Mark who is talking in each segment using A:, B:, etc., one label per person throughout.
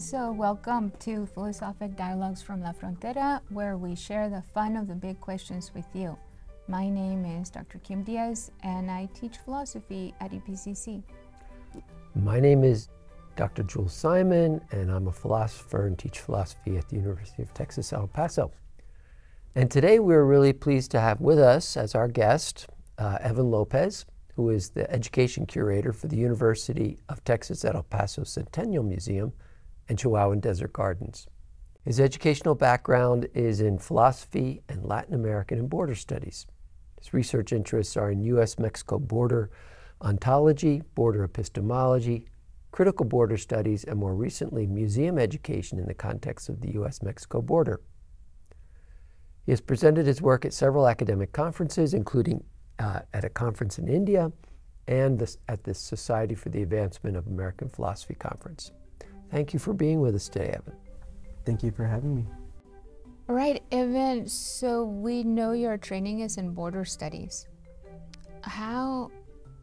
A: Paso. Welcome to Philosophic Dialogues from La Frontera, where we share the fun of the big questions with you. My name is Dr. Kim Diaz, and I teach philosophy at EPCC.
B: My name is Dr. Jules Simon, and I'm a philosopher and teach philosophy at the University of Texas El Paso. And today we're really pleased to have with us as our guest uh, Evan Lopez, who is the education curator for the University of Texas at El Paso Centennial Museum and Chihuahuan Desert Gardens. His educational background is in philosophy and Latin American and border studies. His research interests are in U.S. Mexico border ontology, border epistemology, critical border studies, and more recently, museum education in the context of the U.S. Mexico border. He has presented his work at several academic conferences, including uh, at a conference in India and this, at the Society for the Advancement of American Philosophy conference. Thank you for being with us today, Evan.
C: Thank you for having me.
A: All right, Evan, so we know your training is in border studies. How,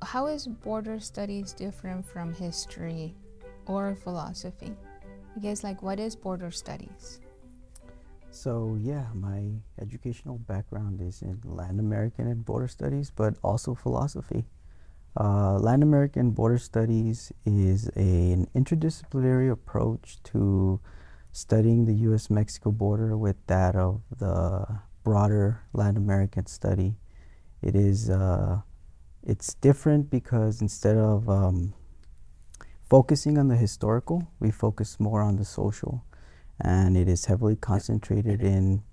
A: how is border studies different from history or philosophy? I guess, like, what is border studies?
C: So, yeah, my educational background is in Latin American and border studies, but also philosophy. Uh, Latin American border studies is a, an interdisciplinary approach to studying the US Mexico border with that of the broader Latin American study. It is uh, it's different because instead of um, focusing on the historical, we focus more on the social and it is heavily concentrated in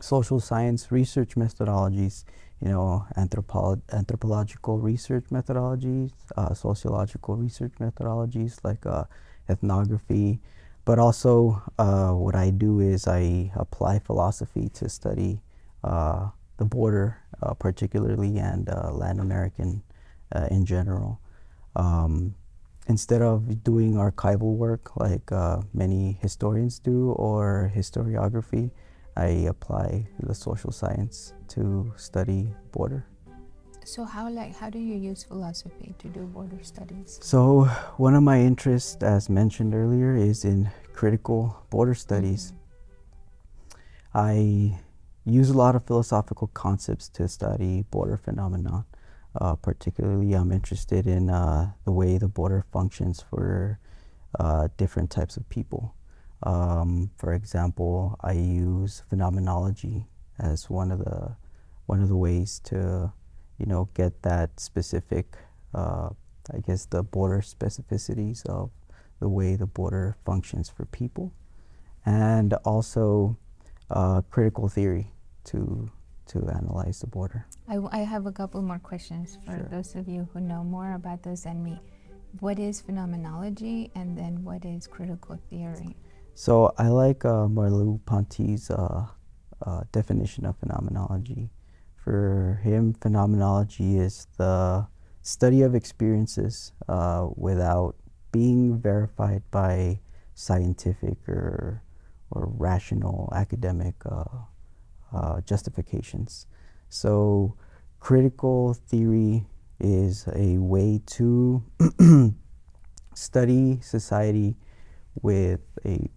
C: social science research methodologies, you know, anthropo anthropological research methodologies, uh, sociological research methodologies like uh, ethnography, but also uh, what I do is I apply philosophy to study uh, the border, uh, particularly, and uh, Latin American in general. Um, instead of doing archival work like many historians do or historiography, I apply the social science to study border.
A: So how like how do you use philosophy to do border studies?
C: So one of my interests, as mentioned earlier, is in critical border studies. Mm-hmm. I use a lot of philosophical concepts to study border phenomena. Uh, particularly, I'm interested in uh, the way the border functions for uh, different types of people. Um, for example, I use phenomenology as one of the one of the ways to, you know, get that specific, uh, I guess, the border specificities of the way the border functions for people, and also uh, critical theory to to analyze the border.
A: I, I have a couple more questions for sure. those of you who know more about this than me. What is phenomenology and then what is critical theory?
C: So I like uh, Merleau-Ponty's uh, uh, definition of phenomenology. For him, phenomenology is the study of experiences uh, without being verified by scientific or, or rational academic uh, uh, justifications. So, critical theory is a way to study society with a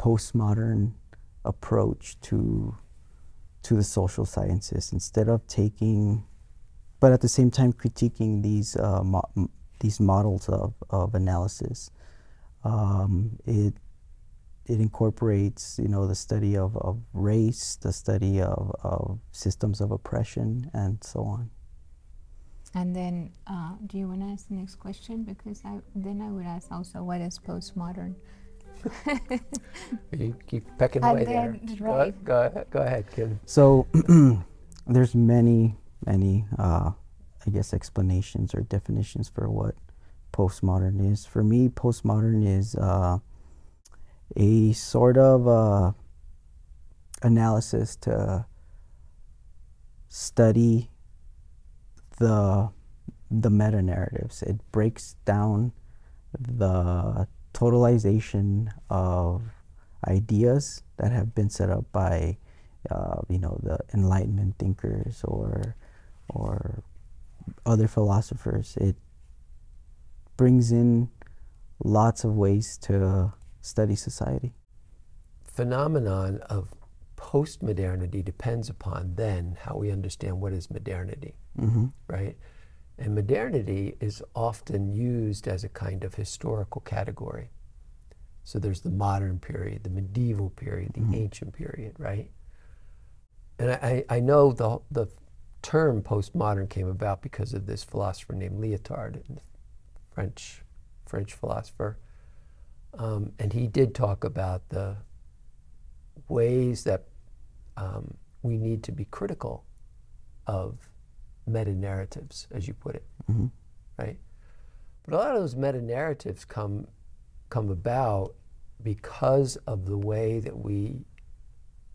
C: postmodern approach to to the social sciences instead of taking but at the same time critiquing these uh, mo these models of, of analysis um, it it incorporates, you know, the study of, of race, the study of, of systems of oppression, and so on.
A: And then, uh, do you want to ask the next question? Because I, then I would ask also, what is postmodern?
B: you keep pecking away there. Right. Go, go, go, ahead, Kim.
C: So, there's many, many, uh, I guess, explanations or definitions for what postmodern is. For me, postmodern is uh, a sort of uh, analysis to study the the meta narratives. It breaks down the totalization of ideas that have been set up by uh, you know the Enlightenment thinkers or or other philosophers. It brings in lots of ways to Study Society.
B: Phenomenon of post-modernity depends upon then how we understand what is modernity,
C: Mm-hmm.
B: right? And modernity is often used as a kind of historical category. So there's the modern period, the medieval period, the
C: Mhm.
B: ancient period, right? And I, I I know the, the term postmodern came about because of this philosopher named Lyotard, French, French philosopher. Um, and he did talk about the ways that um, we need to be critical of meta narratives, as you put it,
C: Mm-hmm.
B: right? But a lot of those meta narratives come come about because of the way that we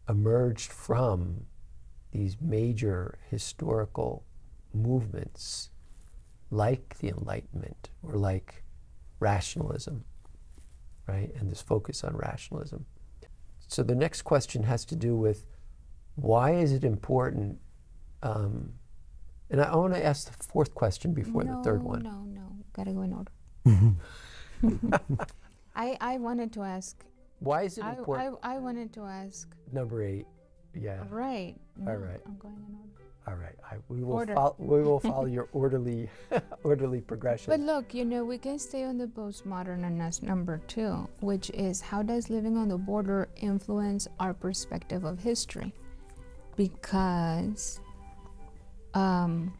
B: emerged from these major historical movements like the Enlightenment or like rationalism, right? And this focus on rationalism. So the next question has to do with why is it important? Um, and I want to ask the fourth question before
A: no,
B: the third one.
A: No, no, gotta go in order. I, I wanted to ask.
B: Why is it
A: I,
B: important?
A: I, I wanted to ask.
B: Number eight. Yeah.
A: Right. No,
B: right.
A: I'm going in order.
B: All right. I, we will
A: Order.
B: follow, we will follow your orderly orderly progression.
A: But look, you know, we can stay on the postmodern and as number two, which is how does living on the border influence our perspective of history? Because um,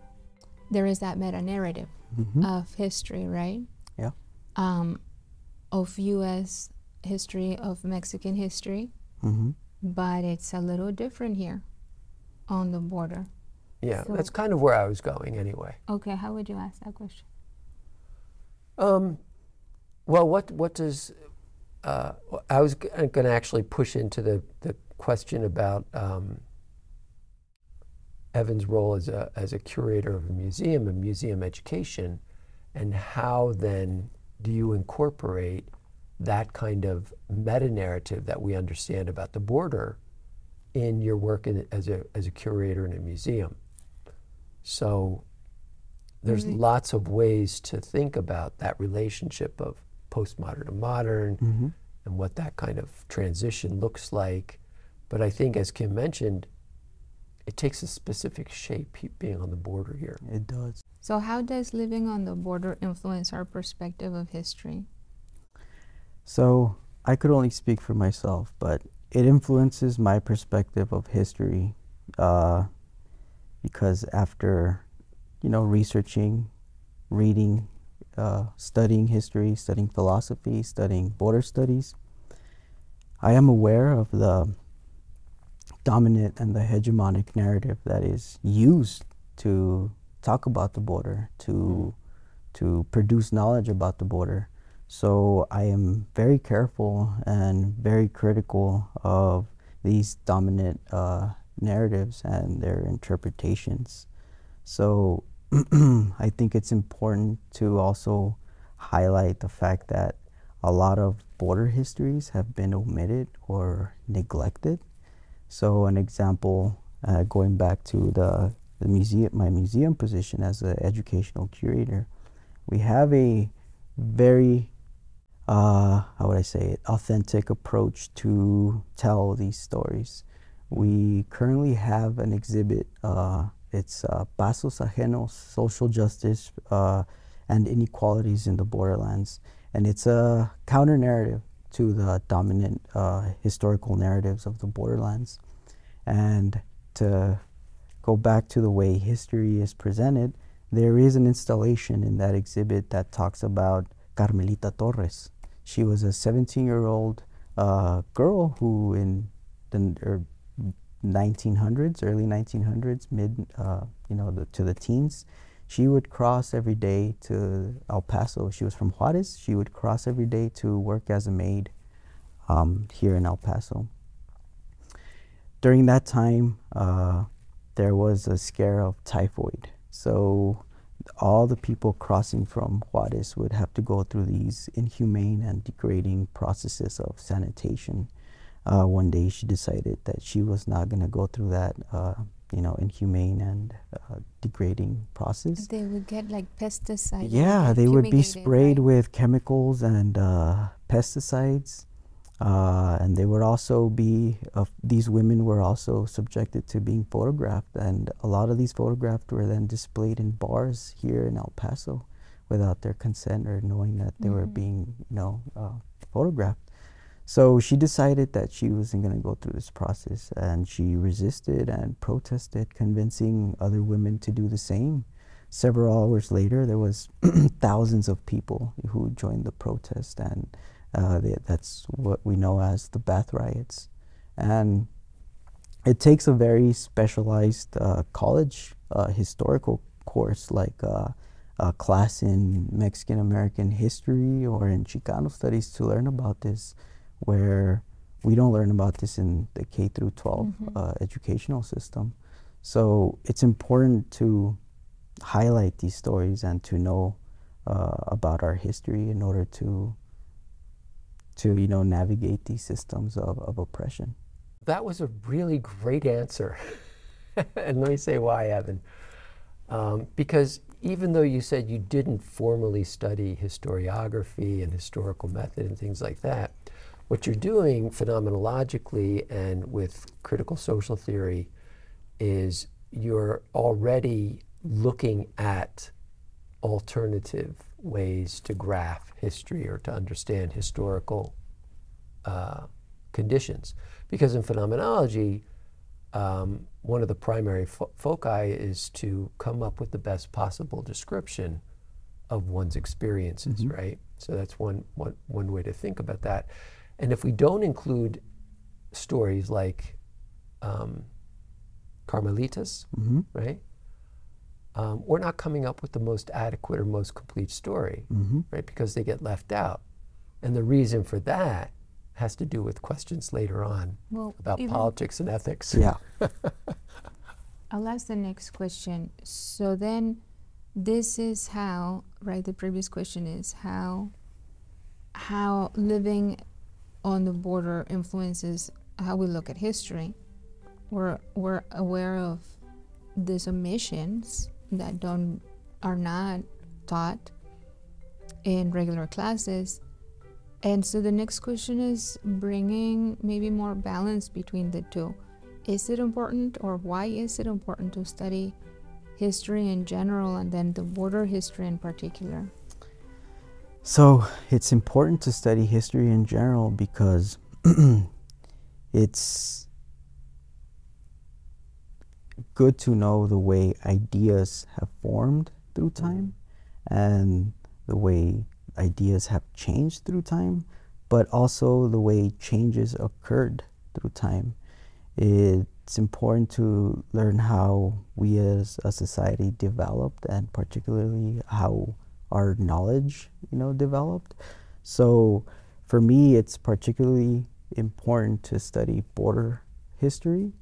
A: there is that meta narrative
C: Mm-hmm.
A: of history, right?
C: Yeah.
A: Um, of U.S. history, of Mexican history,
C: Mm-hmm.
A: but it's a little different here on the border.
B: yeah,
A: so-
B: that's kind of where I was going anyway.
A: Okay, how would you ask that question?
B: Um, well, what what does uh, I was going to actually push into the the question about um, Evan's role as a as a curator of a museum and museum education, and how then do you incorporate that kind of meta narrative that we understand about the border in your work in, as a as a curator in a museum? So there's
A: Mhm.
B: lots of ways to think about that relationship of postmodern to modern
C: Mm-hmm.
B: and what that kind of transition looks like. But I think, as Kim mentioned, it takes a specific shape being on the border here.
C: It does.
A: So, how does living on the border influence our perspective of history?
C: So I could only speak for myself, but it influences my perspective of history uh, because after, you know, researching, reading, uh, studying history, studying philosophy, studying border studies, I am aware of the dominant and the hegemonic narrative that is used to talk about the border, to to produce knowledge about the border. So I am very careful and very critical of these dominant uh, narratives and their interpretations. So I think it's important to also highlight the fact that a lot of border histories have been omitted or neglected. So an example, uh, going back to the, the museum, my museum position as an educational curator, we have a very uh, how would I say it, authentic approach to tell these stories. We currently have an exhibit. Uh, it's uh, Pasos Ajenos, Social Justice uh, and Inequalities in the Borderlands. And it's a counter narrative to the dominant uh, historical narratives of the Borderlands. And to go back to the way history is presented, there is an installation in that exhibit that talks about Carmelita Torres. She was a 17 year old uh, girl who, in the er, 1900s, early 1900s, mid, uh, you know, the, to the teens, she would cross every day to El Paso. She was from Juarez. She would cross every day to work as a maid um, here in El Paso. During that time, uh, there was a scare of typhoid. So all the people crossing from Juarez would have to go through these inhumane and degrading processes of sanitation. Uh, one day she decided that she was not going to go through that, uh, you know, inhumane and uh, degrading process.
A: They would get like pesticides.
C: Yeah, they would be sprayed
A: right?
C: with chemicals and uh, pesticides. Uh, and they would also be, uh, these women were also subjected to being photographed. And a lot of these photographs were then displayed in bars here in El Paso without their consent or knowing that they mm-hmm. were being, you know, uh, photographed. So she decided that she wasn't going to go through this process and she resisted and protested, convincing other women to do the same. Several hours later, there was thousands of people who joined the protest and uh, they, that's what we know as the Bath riots. And it takes a very specialized uh, college uh, historical course like uh, a class in Mexican American history or in Chicano studies to learn about this, where we don't learn about this in the K through 12 mm-hmm. Uh, educational system. So it's important to highlight these stories and to know uh, about our history in order to to you know navigate these systems of, of oppression.
B: That was a really great answer, and let me say why, Evan. Um, because even though you said you didn't formally study historiography and historical method and things like that, what you're doing phenomenologically and with critical social theory is you're already looking at alternative ways to graph history or to understand historical uh, conditions. Because in phenomenology, um, one of the primary fo- foci is to come up with the best possible description of one's experiences, mm-hmm. right? So that's one, one, one way to think about that. And if we don't include stories like um, Carmelitas, mm-hmm. right? um, we're not coming up with the most adequate or most complete story, mm-hmm. right? Because they get left out. And the reason for that has to do with questions later on well, about politics and ethics.
C: Yeah.
A: I'll ask the next question. So then, this is how, right? The previous question is how, how living on the border influences how we look at history. We're we're aware of these omissions that don't are not taught in regular classes. And so the next question is bringing maybe more balance between the two. Is it important or why is it important to study history in general and then the border history in particular?
C: So it's important to study history in general because it's good to know the way ideas have formed through mm-hmm. time and the way ideas have changed through time, but also the way changes occurred through time. It's important to learn how we as a society developed and particularly how our knowledge, you know, developed. So for me, it's particularly important to study border history.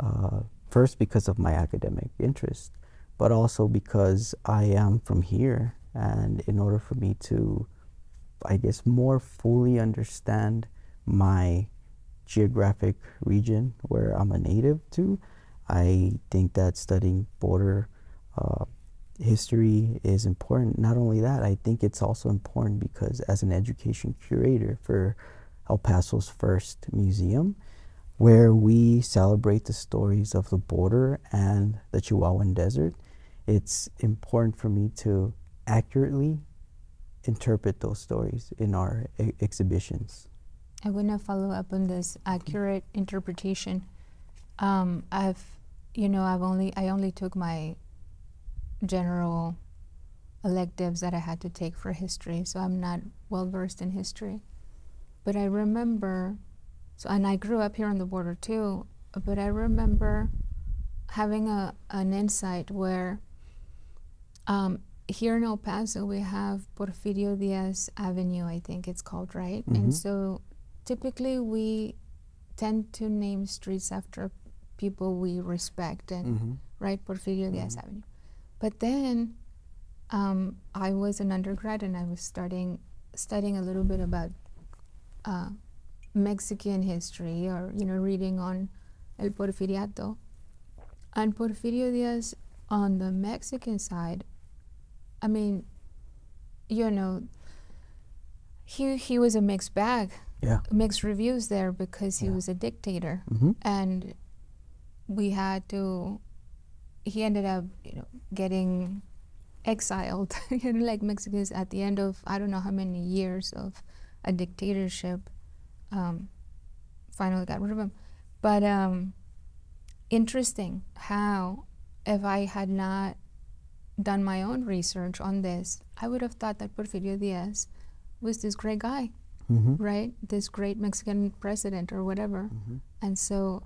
C: Uh, First, because of my academic interest, but also because I am from here. And in order for me to, I guess, more fully understand my geographic region where I'm a native to, I think that studying border uh, history is important. Not only that, I think it's also important because as an education curator for El Paso's first museum, where we celebrate the stories of the border and the Chihuahuan Desert, it's important for me to accurately interpret those stories in our exhibitions.
A: I want to follow up on this accurate interpretation. Um, I've, you know, I've only I only took my general electives that I had to take for history, so I'm not well versed in history. But I remember so, and I grew up here on the border too, but I remember having a, an insight where um, here in El Paso we have Porfirio Diaz Avenue, I think it's called, right? Mm-hmm. And so typically we tend to name streets after people we respect and mm-hmm. right Porfirio mm-hmm. Diaz Avenue. But then um, I was an undergrad and I was starting studying a little bit about uh, Mexican history or you know reading on El Porfiriato. And Porfirio Diaz on the Mexican side, I mean, you know, he he was a mixed bag.
C: Yeah.
A: mixed reviews there because he
C: Yeah.
A: was a dictator
C: hmm
A: and we had to he ended up you know getting exiled you know like mexicans at the end of i don't know how many years of a dictatorship um, finally got rid of him. But um, interesting how if i had not done my own research on this i would have thought that porfirio diaz was this great guy
C: hmm
A: right? This great mexican president or whatever.
C: Hmm
A: and so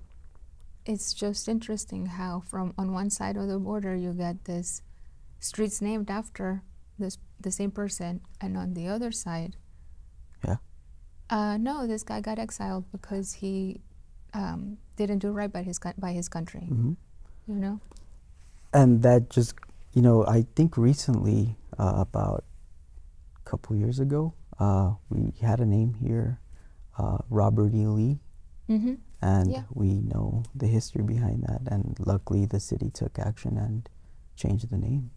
A: it's just interesting how from on one side of the border you get this streets named after this the same person and on the other side
C: Yeah.
A: uh, no this guy got exiled because he um, didn't do right by his by his country
C: hmm
A: you know
C: and that just you know i think recently uh, about a couple years ago uh, we had a name here uh, robert e lee
A: mm-hmm.
C: And
A: Yeah.
C: we know the history behind that. And luckily the city took action and changed the name.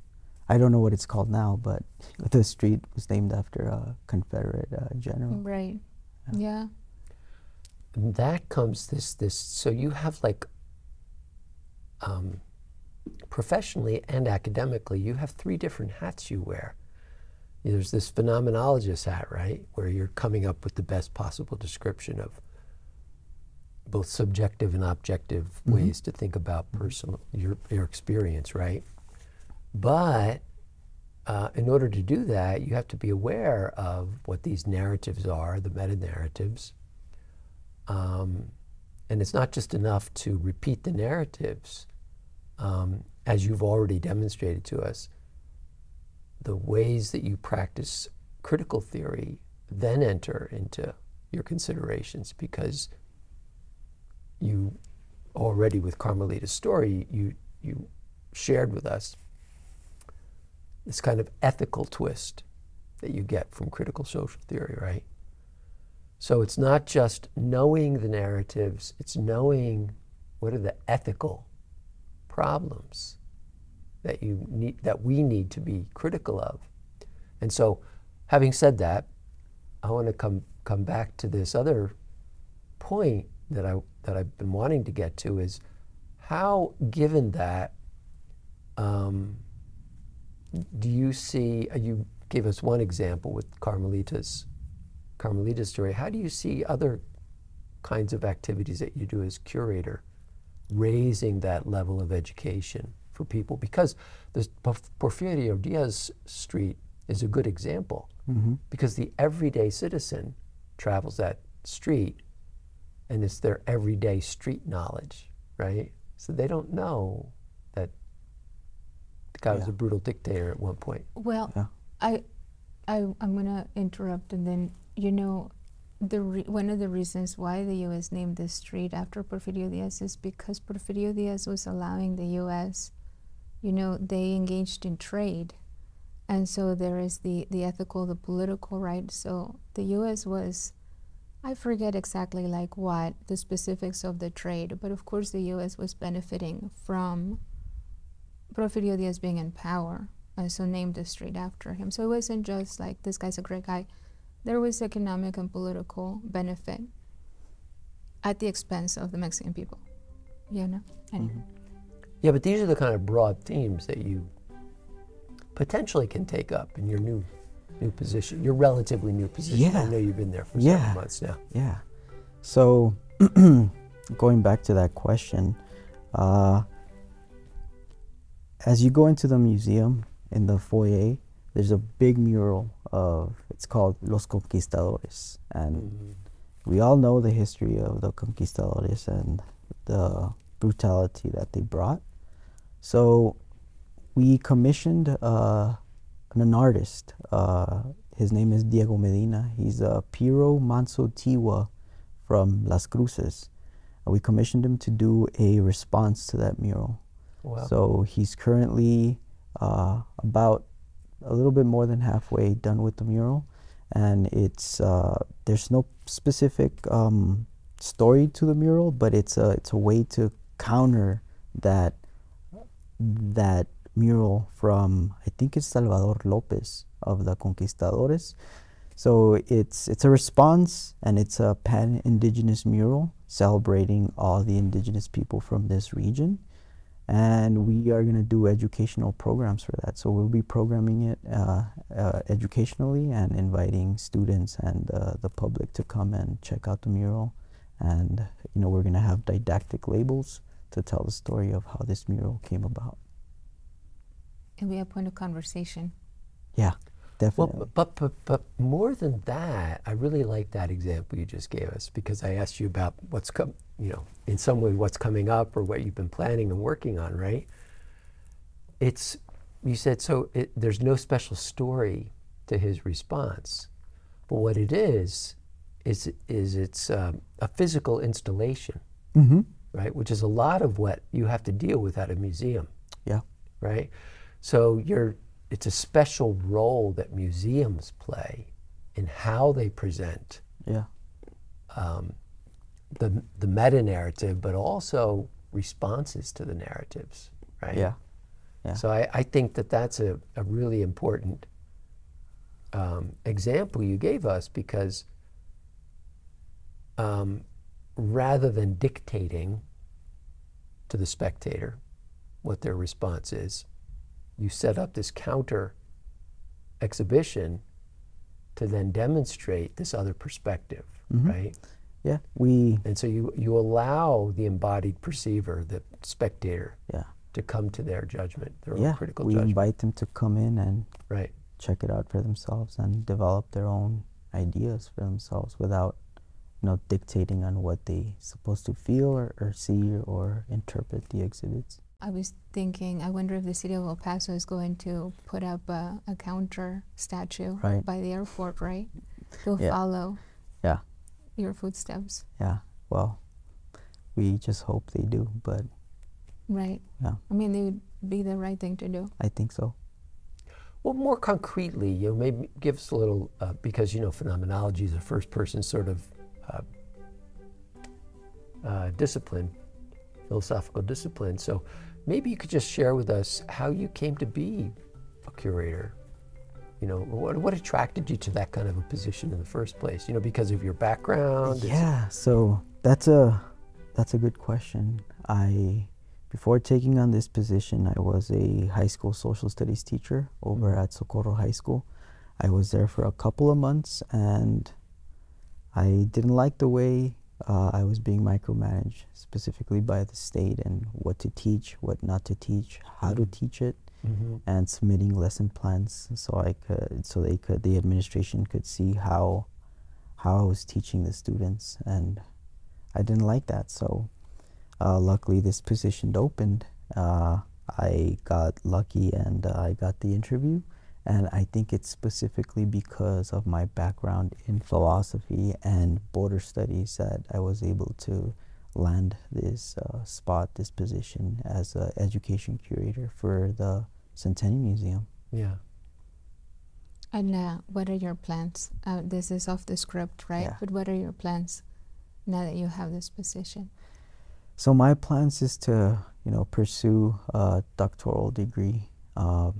C: I don't know what it's called now but the street was named after a confederate uh, general.
A: Right.
C: Yeah.
A: yeah.
B: And that comes this this so you have like um, professionally and academically you have three different hats you wear. There's this phenomenologist hat right? Where you're coming up with the best possible description of both subjective and objective
C: Mhm.
B: ways to think about personal your, your experience right but uh, in order to do that you have to be aware of what these narratives are the meta narratives um, and it's not just enough to repeat the narratives, um, as you've already demonstrated to us. The ways that you practice critical theory then enter into your considerations because you already with Carmelita's story, you, you shared with us this kind of ethical twist that you get from critical social theory, right? So it's not just knowing the narratives, it's knowing what are the ethical problems that you need that we need to be critical of. And so having said that, I want to come come back to this other point that I that I've been wanting to get to is how given that um, do you see uh, you gave us one example with Carmelita's Carmelita's story. How do you see other kinds of activities that you do as curator raising that level of education for people? Because the Porfirio Diaz Street is a good example
C: hmm
B: because the everyday citizen travels that street and it's their everyday street knowledge, right? So they don't know that the guy was a brutal dictator at one point.
A: Well,
C: Yeah.
A: I, I, I'm gonna interrupt, and then you know, the re- one of the reasons why the U.S. named this street after Porfirio Diaz is because Porfirio Diaz was allowing the U.S. You know, they engaged in trade, and so there is the the ethical, the political, right? So the U.S. was. I forget exactly like what the specifics of the trade, but of course the U.S. was benefiting from Porfirio Diaz being in power, and so named the street after him. So it wasn't just like this guy's a great guy. There was economic and political benefit at the expense of the Mexican people. You know? Anyway. Mm-hmm.
B: Yeah, but these are the kind of broad themes that you potentially can take up in your new new position, your relatively new position. I know you've been there for
C: Yeah.
B: several months now.
C: Yeah. So, going back to that question, uh, as you go into the museum in the foyer, there's a big mural of it's called Los Conquistadores, and
B: Mhm.
C: we all know the history of the conquistadores and the brutality that they brought. So we commissioned uh, an artist. Uh, his name is Diego Medina. He's a Piro Manso Tiwa from Las Cruces. We commissioned him to do a response to that mural.
B: Wow.
C: So he's currently uh, about a little bit more than halfway done with the mural, and it's uh, there's no specific um, story to the mural, but it's a it's a way to counter that that mural from I think it's Salvador Lopez of the Conquistadores. So it's it's a response and it's a pan indigenous mural celebrating all the indigenous people from this region. And we are going to do educational programs for that. So we'll be programming it uh, uh, educationally and inviting students and uh, the public to come and check out the mural. And you know we're going to have didactic labels to tell the story of how this mural came about.
A: It'll be a point of conversation.
C: Yeah, definitely.
B: Well, but, but, but more than that, I really like that example you just gave us because I asked you about what's come, you know, in some way what's coming up or what you've been planning and working on, right? It's, you said, so it, there's no special story to his response. But what it is, is, is it's um, a physical installation,
C: mm-hmm.
B: right? Which is a lot of what you have to deal with at a museum,
C: Yeah.
B: right? So you're, it's a special role that museums play in how they present
C: Yeah.
B: the, the meta narrative, but also responses to the narratives, right?
C: Yeah. Yeah.
B: So I, I think that that's a, a really important um, example you gave us because um, rather than dictating to the spectator what their response is, you set up this counter exhibition to then demonstrate this other perspective, mm-hmm. right?
C: Yeah. We.
B: And so you, you allow the embodied perceiver, the spectator,
C: Yeah.
B: to come to their judgment, their own
C: Yeah.
B: critical
C: We
B: judgment.
C: invite them to come in and
B: right.
C: check it out for themselves and develop their own ideas for themselves without you know dictating on what they supposed to feel or, or see or interpret the exhibits
A: I was thinking, I wonder if the city of El Paso is going to put up a, a counter statue
C: Right.
A: by the airport, right? They'll
C: Yeah.
A: follow
C: yeah
A: your footsteps,
C: yeah well we just hope they do but
A: right?
C: yeah
A: I mean, they would be the right thing to do.
C: i think so
B: Well, more concretely, you know, maybe give us a little, uh, because, you know, phenomenology is a first person sort of uh, uh, discipline, philosophical discipline. So maybe you could just share with us how you came to be a curator. You know, what, what attracted you to that kind of a position in the first place? You know, because of your background?
C: Yeah so that's a that's a good question i before taking on this position i was a high school social studies teacher over at socorro high school i was there for a couple of months and i didn't like the way uh, i was being micromanaged specifically by the state and what to teach what not to teach how to teach it
B: Mhm.
C: and submitting lesson plans so I could so they could the administration could see how how I was teaching the students and I didn't like that. So uh, luckily this position opened. Uh, I got lucky and uh, I got the interview and I think it's specifically because of my background in philosophy and border studies that I was able to land this uh, spot, this position as an education curator for the Centennial Museum.
B: Yeah.
A: And uh, what are your plans? Uh, this is off the script, right?
C: Yeah.
A: But what are your plans now that you have this position?
C: So my plans is to, you know, pursue a doctoral degree. Um, uh,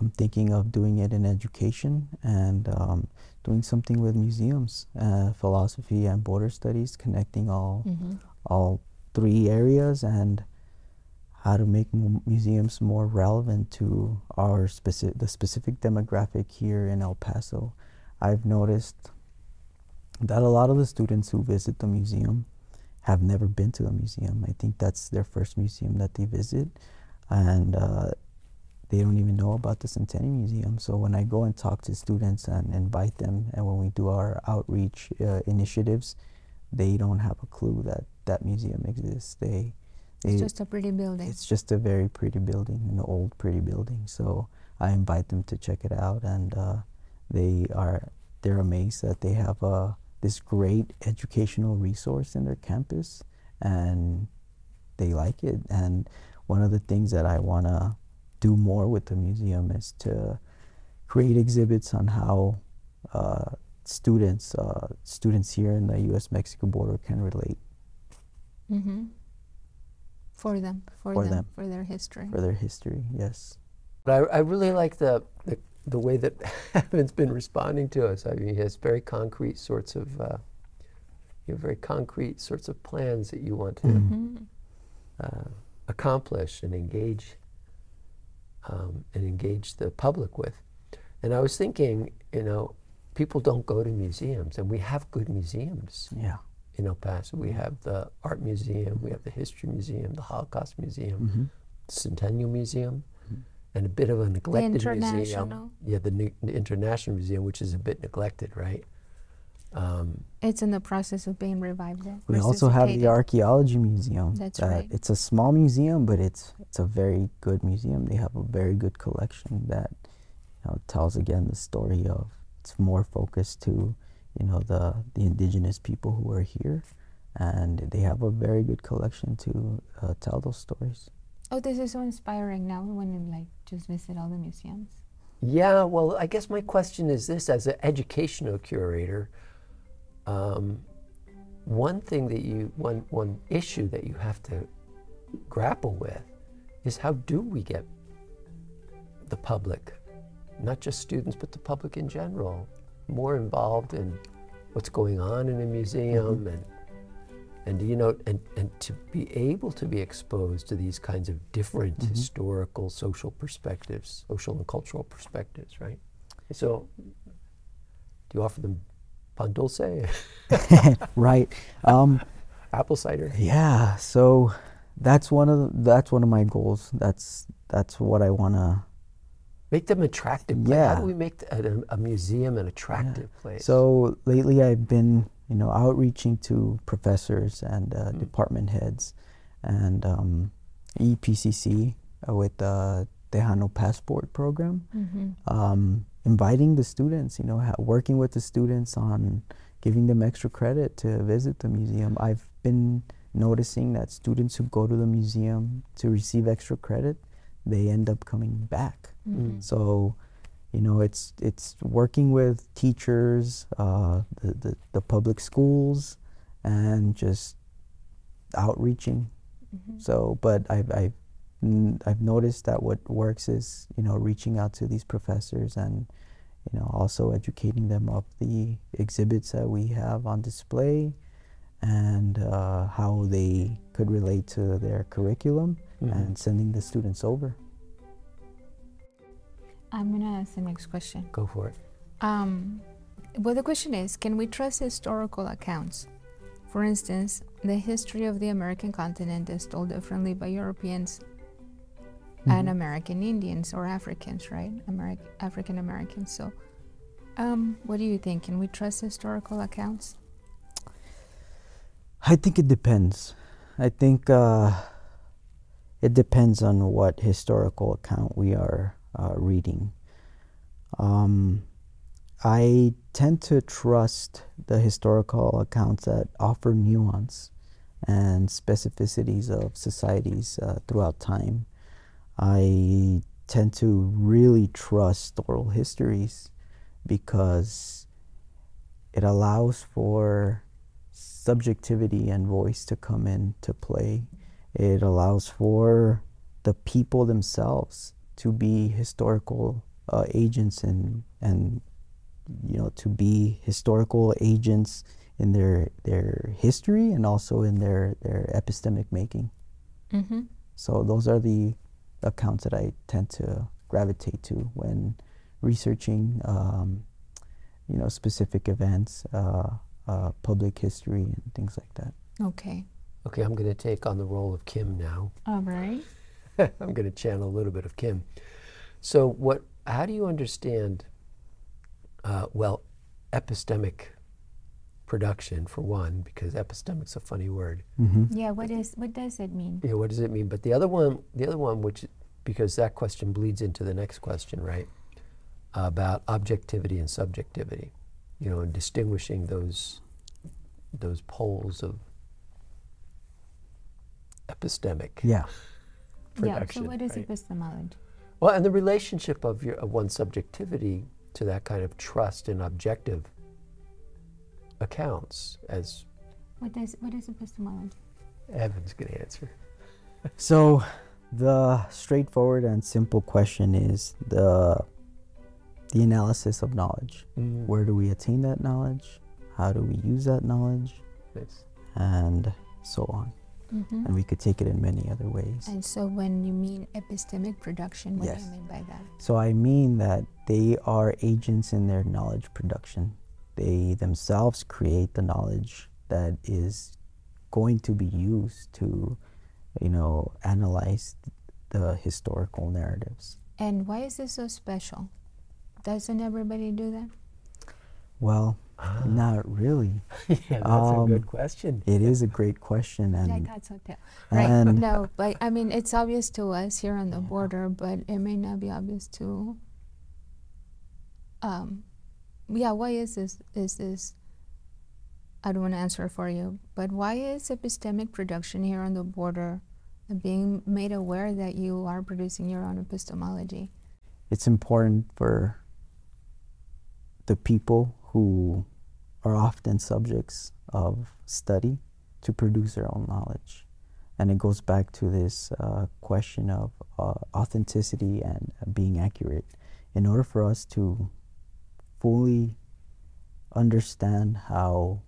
C: I'm thinking of doing it in education and um, doing something with museums, uh, philosophy and border studies, connecting all
A: Mm-hmm.
C: all three areas and how to make mu- museums more relevant to our specific the specific demographic here in El Paso. I've noticed that a lot of the students who visit the museum have never been to the museum. I think that's their first museum that they visit, and uh, they don't even know about the Centennial Museum. So when I go and talk to students and invite them, and when we do our outreach uh, initiatives, they don't have a clue that that museum exists. They, they
A: It's just a pretty building.
C: it's just a very pretty building, an old pretty building. So I invite them to check it out, and uh, they are they're amazed that they have uh, this great educational resource in their campus, and they like it. And one of the things that I want to do more with the museum is to create exhibits on how uh, students uh, students here in the U.S. Mexico border can relate
A: mm-hmm. For them, for,
C: For
A: them,
C: them.
A: for their history.
C: for their history. Yes.
B: But I, I really like the, the, the way that Evan's been responding to us. I mean, he has very concrete sorts of, uh, you have very concrete sorts of plans that you want to
A: Mm-hmm.
B: uh, accomplish and engage um, and engage the public with. And I was thinking, you know, people don't go to museums, and we have good museums
C: Yeah.
B: in El Paso. We have the Art Museum, we have the History Museum, the Holocaust Museum,
C: Mm-hmm.
B: Centennial Museum, and a bit of a neglected museum. Yeah, the, ne- the International Museum, which is a bit neglected, right? Um,
A: It's in the process of being revived.
C: We also have the archaeology museum.
A: That's
C: that-
A: right.
C: It's a small museum, but it's it's a very good museum. They have a very good collection that you know, tells again the story of. It's more focused to you know the the indigenous people who are here, and they have a very good collection to uh, tell those stories.
A: Oh, this is so inspiring now when you like just visit all the museums.
B: Yeah, well, I guess my question is this as an educational curator, um, one thing that you, one, one issue that you have to grapple with is how do we get the public, not just students, but the public in general, more involved in what's going on in a museum and and you know and, and to be able to be exposed to these kinds of different historical social perspectives social and cultural perspectives right? So do you offer them pan dulce
C: right. Um,
B: apple cider
C: yeah. So that's one of the, that's one of my goals. That's that's what I wanna
B: make them attractive Yeah. how do we make a, a museum an attractive place
C: So lately, I've been, you know, outreaching to professors and uh, department heads, and um, EPCC uh, with the Tejano Passport Program, um, inviting the students, you know, working with the students on giving them extra credit to visit the museum. I've been noticing that students who go to the museum to receive extra credit, they end up coming back. So, you know, it's it's working with teachers, uh, the, the the public schools, and just outreaching. So, but I've I've I've noticed that what works is you know reaching out to these professors and you know also educating them of the exhibits that we have on display and uh, how they could relate to their curriculum and sending the students over.
A: I'm gonna ask the next question.
B: go for it
A: Um, well, the question is can we trust historical accounts? For instance, the history of the American continent is told differently by Europeans and American Indians or Africans, right? Ameri- African Americans. So, um, what do you think? Can we trust historical accounts?
C: I think it depends. I think uh, it depends on what historical account we are uh, reading. Um, I tend to trust the historical accounts that offer nuance and specificities of societies uh, throughout time. I tend to really trust oral histories because it allows for subjectivity and voice to come into play. It allows for the people themselves to be historical uh, agents and and you know to be historical agents in their their history and also in their their epistemic making.
A: Mm-hmm.
C: So those are the accounts that I tend to gravitate to when researching, um, you know, specific events, uh, uh, public history, and things like that.
A: Okay.
B: okay i'm going to take on the role of kim now
A: All right.
B: I'm going to channel a little bit of Kim. So, what? How do you understand? Uh, well, epistemic production for one, because epistemic's a funny word.
A: Yeah. What is? What does it mean?
B: Yeah. what does it mean? But the other one, the other one, which because that question bleeds into the next question, right? About objectivity and subjectivity. You know, and distinguishing those those poles of epistemic.
C: Yeah.
A: Yeah. So, what is
B: right.
A: epistemology?
B: Well, and the relationship of your of one's subjectivity to that kind of trust in objective accounts, as
A: What does? What is epistemology?
B: Evan's going to answer.
C: So the straightforward and simple question is the the analysis of knowledge.
B: Mm.
C: Where do we attain that knowledge? How do we use that knowledge?
B: Nice.
C: And so on.
A: Mhm.
C: And we could take it in many other ways.
A: And so, when you mean epistemic production, what do you mean by that?
C: So I mean that they are agents in their knowledge production. They themselves create the knowledge that is going to be used to, you know, analyze the historical narratives.
A: And why is this so special? Doesn't everybody do that?
C: Well,
B: Ah.
C: not really.
B: yeah, that's a good
C: Um,
B: question.
C: It is a great question,
A: I
C: and
A: thought so too. Right.
C: and
A: no, but I mean, it's obvious to us here on the border, but it may not be obvious to. Um, yeah, why is this? Is this? I don't want to answer for you, but why is epistemic production here on the border being made aware that you are producing your own epistemology?
C: it's important for the people who are often subjects of study to produce their own knowledge. And it goes back to this uh, question of uh, authenticity and being accurate. In order for us to fully understand how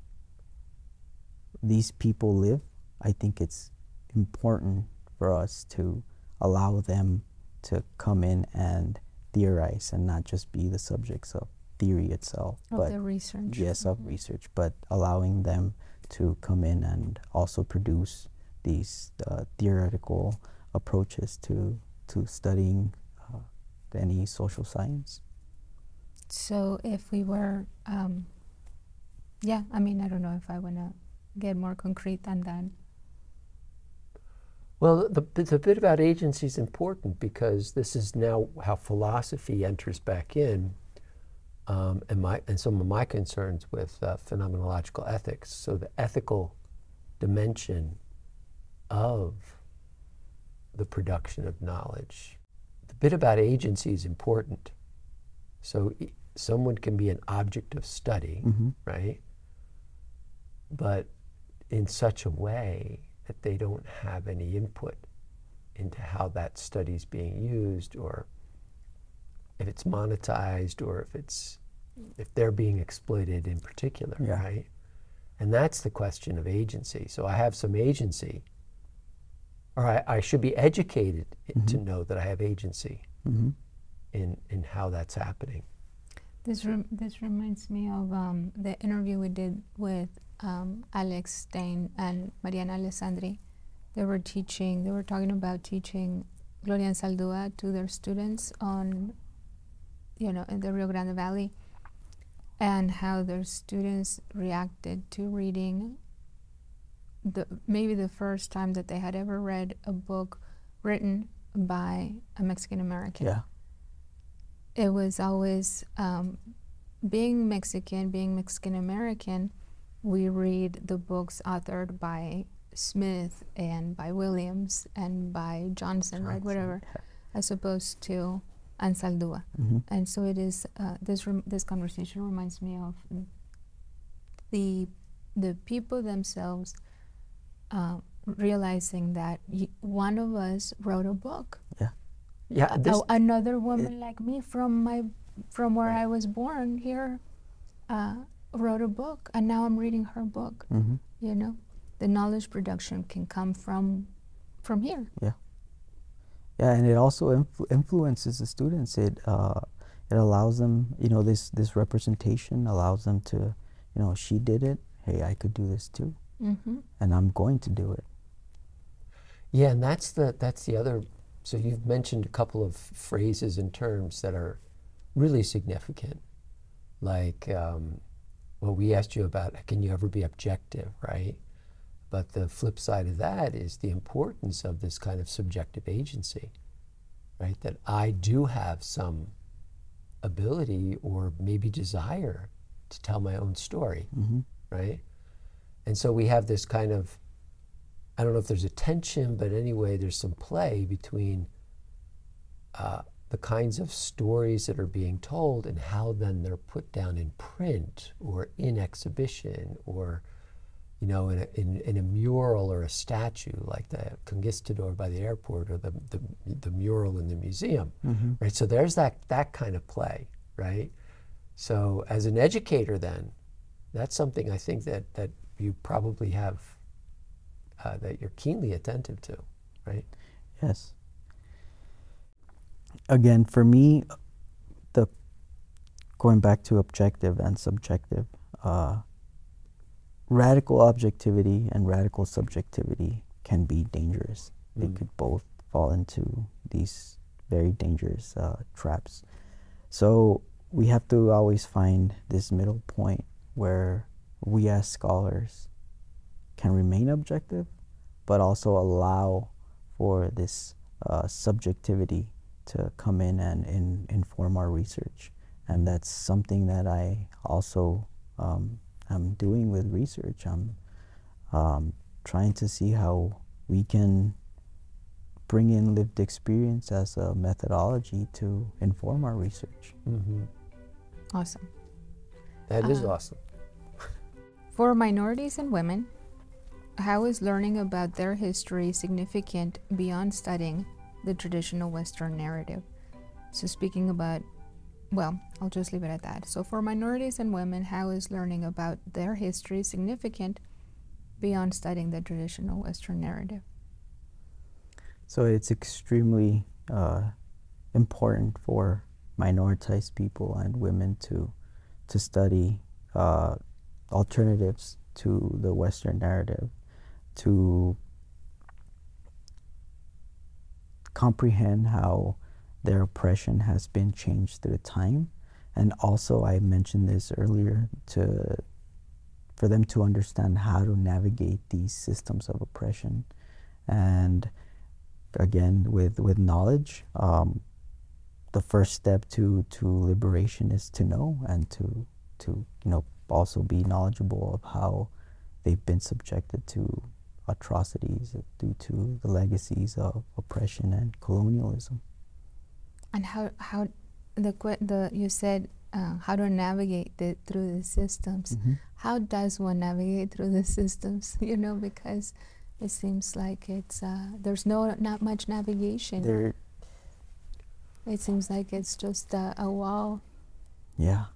C: these people live, I think it's important for us to allow them to come in and theorize and not just be the subjects of theory itself,
A: Of
C: but
A: the research.
C: yes, of research, but allowing them to come in and also produce these uh, theoretical approaches to to studying uh, any social science.
A: So if we were, um, yeah, I mean, I don't know if I want to get more concrete than that.
B: Well, the, the bit about agency is important because this is now how philosophy enters back in, um, and my and some of my concerns with uh, phenomenological ethics. So the ethical dimension of the production of knowledge. The bit about agency is important. So e- someone can be an object of study,
C: Mhm.
B: right? But in such a way that they don't have any input into how that study is being used or if it's monetized or if it's if they're being exploited in particular
C: Yeah.
B: right? And that's the question of agency. So i have some agency or i, I should be educated i- to know that i have agency
C: hmm
B: in in how that's happening.
A: This rem- this reminds me of um, the interview we did with um, Alex Stehn and Mariana Alessandri. They were teaching. They were talking about teaching Gloria Anzaldúa to their students on, you know, in the Rio Grande Valley, and how their students reacted to reading. The maybe the first time that they had ever read a book written by a Mexican American
C: Yeah.
A: it was always um, being Mexican, being Mexican American. We read the books authored by Smith and by Williams and by Johnson, right? Whatever, as opposed to Anzaldúa.
C: hmm
A: And so it is. Uh, this rem- this conversation reminds me of the the people themselves uh, realizing that y- one of us wrote a book
B: yeah this,
A: a- another woman like me from my from where
B: Right.
A: I was born here uh, wrote a book, and now I'm reading her book.
C: hmm
A: You know, the knowledge production can come from from here.
C: Yeah, Yeah, and it also influ- influences the students. It uh, it allows them, you know, this this representation allows them to, you know, she did it. Hey, I could do this too,
A: hmm
C: and I'm going to do it.
B: Yeah, and that's the that's the other. So you've mentioned a couple of phrases and terms that are really significant, like um, well, we asked you about can you ever be objective, right? But the flip side of that is the importance of this kind of subjective agency, right? That I do have some ability or maybe desire to tell my own story
C: hmm
B: right? And so we have this kind of, I don't know if there's a tension, but anyway, there's some play between uh, the kinds of stories that are being told and how then they're put down in print or in exhibition or, you know, in a, in, in a mural or a statue like the Conquistador by the airport or the, the, the mural in the museum,
C: hmm
B: right? So there's that, that kind of play. right? So as an educator, then, that's something I think that that you probably have uh, that you're keenly attentive to, right?
C: Yes. Again, for me, the going back to objective and subjective, uh, radical objectivity and radical subjectivity can be dangerous. They
B: Mm.
C: could both fall into these very dangerous uh, traps. So we have to always find this middle point where we as scholars can remain objective, but also allow for this uh, subjectivity to come in and in, inform our research. And that's something that I also um, am doing with research. I'm um, trying to see how we can bring in lived experience as a methodology to inform our research.
B: Mm-hmm.
A: Awesome.
B: That is
A: Uh,
B: awesome.
A: For minorities and women, how is learning about their history significant beyond studying the traditional Western narrative? So, speaking about, well, I'll just leave it at that. So, for minorities and women, how is learning about their history significant beyond studying the traditional Western narrative?
C: So it's extremely uh, important for minoritized people and women to to study uh, alternatives to the Western narrative, to comprehend how their oppression has been changed through time, and also I mentioned this earlier to for them to understand how to navigate these systems of oppression, and again with with knowledge um, the first step to to liberation is to know and to to you know also be knowledgeable of how they've been subjected to atrocities due to the legacies of oppression and colonialism.
A: And how, how the, the you said uh, how to navigate the, through the systems. how does one navigate through the systems you know because it seems like it's uh, there's no not much navigation.
C: There
A: it seems like it's just uh, a wall.
C: Yeah.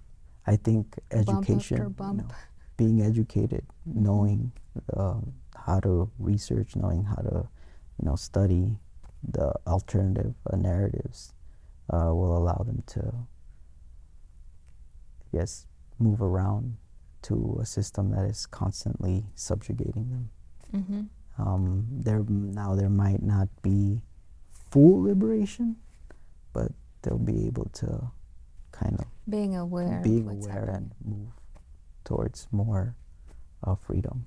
C: I think
A: bump
C: education
A: after
C: you know, being educated knowing um, how to research knowing how to you know study the alternative uh, narratives uh, will allow them to I guess move around to a system that is constantly subjugating them
A: hmm
C: um, there now there might not be full liberation but they'll be able to kind of
A: being aware
C: being
A: of
C: aware
A: happening.
C: and move towards more uh, freedom.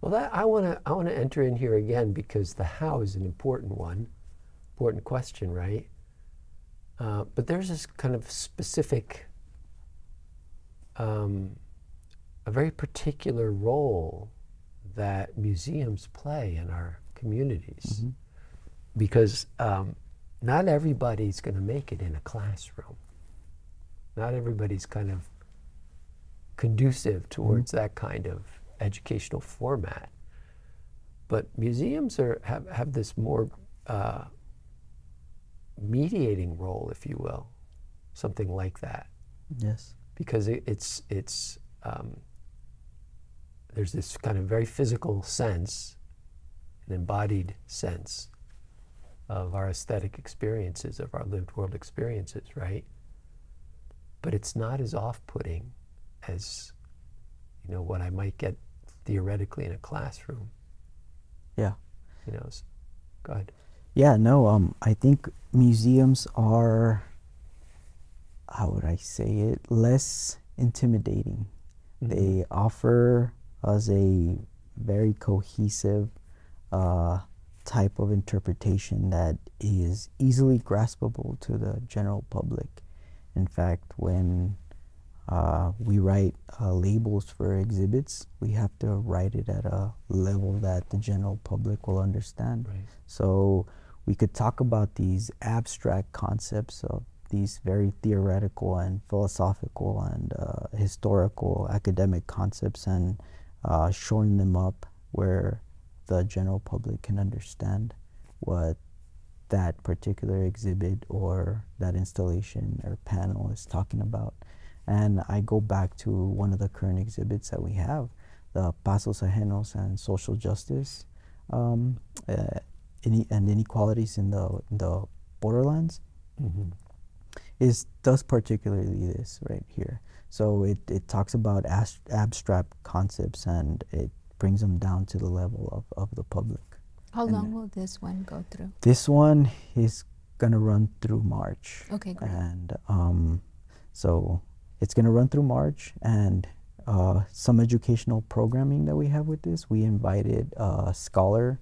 B: Well, that I want to I want to enter in here again because the how is an important one, important question, right? Uh, but there's this kind of specific, um, a very particular role that museums play in our communities, because um, not everybody's going to make it in a classroom. Not everybody's kind of conducive towards that kind of educational format. But museums are, have, have this more uh, mediating role, if you will, something like that,
C: Yes.
B: because it, it's, it's um, there's this kind of very physical sense, an embodied sense of our aesthetic experiences, of our lived world experiences, right? But it's not as off putting as, you know, what I might get theoretically in a classroom.
C: Yeah.
B: You know, s- go ahead.
C: Yeah, no, um, I think museums are, how would I say it, less intimidating. They offer us a very cohesive uh, type of interpretation that is easily graspable to the general public. In fact, when uh, we write uh, labels for exhibits, we have to write it at a level that the general public will understand.
B: Right.
C: So we could talk about these abstract concepts of these very theoretical and philosophical and uh, historical academic concepts and uh, shorten them up where the general public can understand what that particular exhibit or that installation or panel is talking about. And I go back to one of the current exhibits that we have, the Pasos Ajenos and Social Justice um, uh, any, and Inequalities in the, in the Borderlands.
B: Mm-hmm.
C: Is does particularly this right here. So it, it talks about ast- abstract concepts and it brings them down to the level of, of the public.
A: How
C: And
A: long will this one go through?
C: This one is gonna run through March.
A: Okay, great.
C: and um, so it's going to run through March and uh, some educational programming that we have with this. We invited a scholar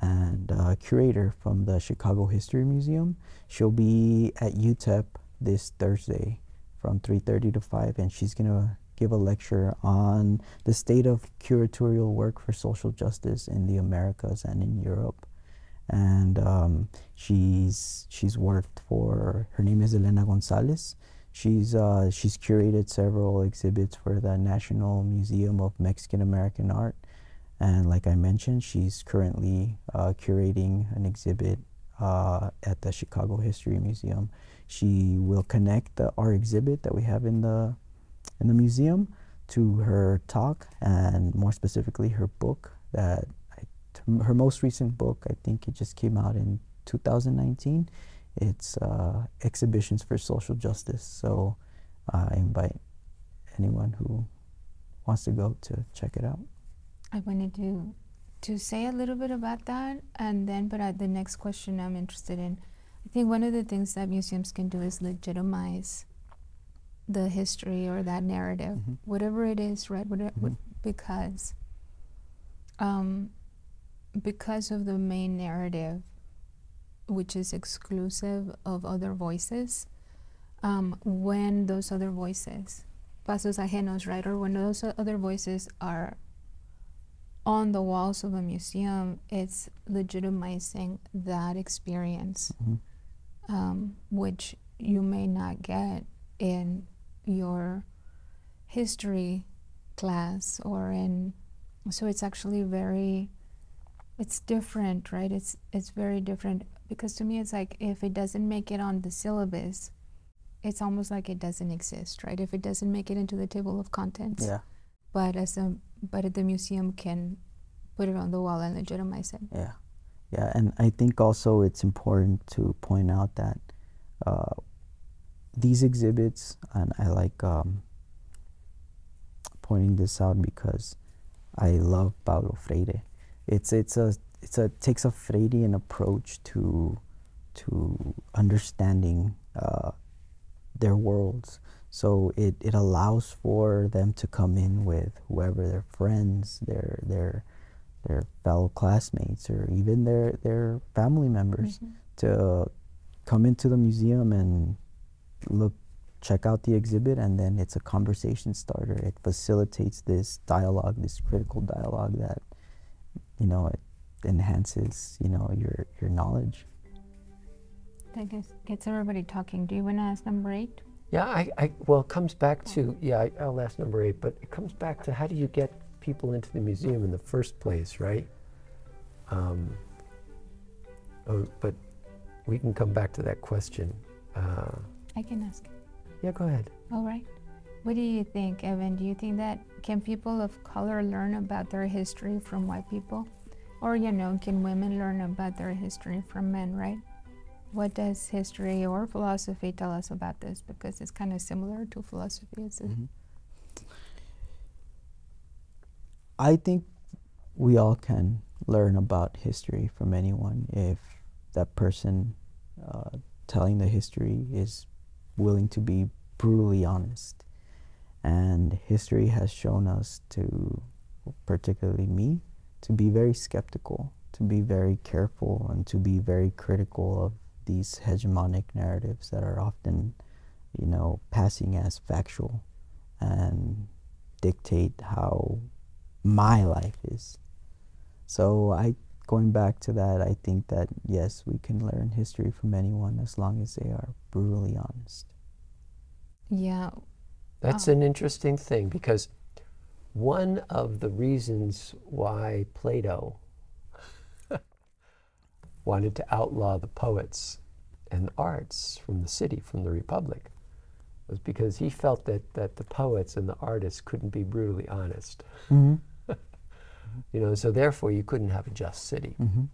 C: and a curator from the Chicago History Museum. She'll be at UTEP this Thursday from 3:30 to 5, and she's going to give a lecture on the state of curatorial work for social justice in the Americas and in Europe and um, she's she's worked for her name is Elena Gonzales. She's uh, she's curated several exhibits for the National Museum of Mexican American Art, and like I mentioned, she's currently uh, curating an exhibit uh, at the Chicago History Museum. She will connect the, our exhibit that we have in the in the museum to her talk, and more specifically, her book that her most recent book, I think it just came out in 2019. It's uh, Exhibitions for Social Justice. So uh, I invite anyone who wants to go to check it out.
A: I wanted to to say a little bit about that, and then, but uh, the next question I'm interested in, I think one of the things that museums can do is legitimize the history or that narrative,
C: Mhm.
A: whatever it is, right? Whatever,
C: Mhm.
A: because, um, because of the main narrative, which is exclusive of other voices, um, when those other voices, pasos ajenos, right, or when those other voices are on the walls of a museum, it's legitimizing that experience,
C: Mhm.
A: um, which you may not get in your history class or in. So it's actually very, it's different, right? It's it's very different because to me it's like if it doesn't make it on the syllabus, it's almost like it doesn't exist, right? If it doesn't make it into the table of contents
C: Yeah,
A: but as a but the museum can put it on the wall and legitimize it.
C: yeah, yeah. And I think also it's important to point out that uh, these exhibits, and I like um, pointing this out because I love Paulo Freire. It's it's a it's a takes a Freirean approach to to understanding uh, their worlds. So it, it allows for them to come in with whoever their friends, their their their fellow classmates, or even their their family members to come into the museum and look check out the exhibit and then it's a conversation starter it facilitates this dialogue this critical dialogue that you know it enhances you know your your knowledge
A: That gets, gets everybody talking. Do you want to ask number eight?
B: Yeah, I, I well, it comes back to yeah. I, I'll ask number eight, but it comes back to how do you get people into the museum in the first place, right? Um, oh, but we can come back to that question. Uh,
A: I can ask.
B: yeah, go ahead.
A: All right. What do you think, Evan? Do you think that can people of color learn about their history from white people? Or, you know, can women learn about their history from men, right? What does history or philosophy tell us about this? Because it's kind of similar to philosophy. It's a,
C: i think we all can learn about history from anyone if that person uh, telling the history is willing to be brutally honest and history has shown us to particularly me to be very skeptical to be very careful and to be very critical of these hegemonic narratives that are often you know passing as factual and dictate how my life is so i going back to that i think that yes we can learn history from anyone as long as they are brutally honest
A: yeah.
B: That's
A: Oh.
B: an interesting thing because one of the reasons why Plato wanted to outlaw the poets and the arts from the city, from the republic, was because he felt that, that the poets and the artists couldn't be brutally honest.
C: Mm-hmm.
B: You know, so therefore you couldn't have a just city.
C: Mm-hmm.